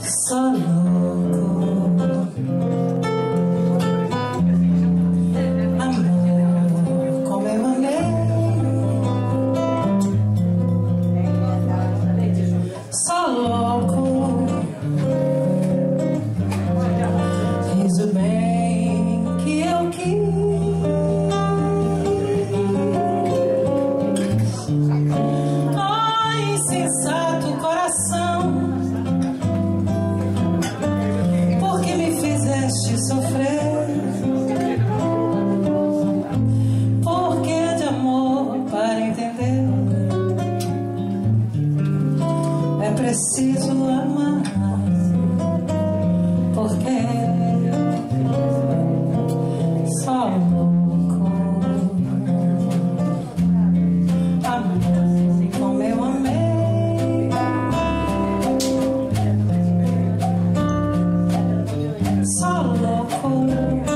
Solo. sofrer. Porque é de amor para entender é preciso amar. Porque só um louco amor como eu amei. Solo. 空。